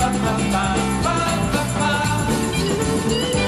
ba ba ba ba ba ba.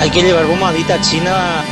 Hay que llevar bombadita china